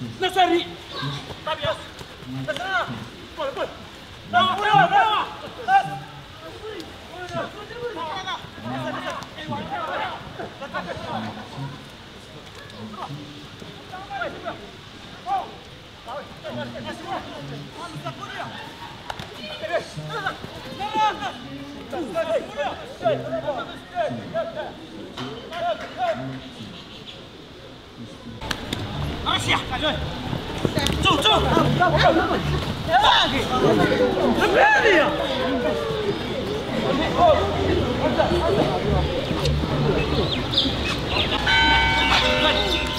Nasari. Tabias. Nasara. Bola, bola. Bravo, bravo, bravo. 快去！快去！走走！快！怎么的呀？快！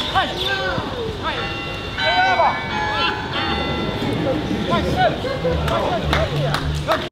快！快！快！快！快！快！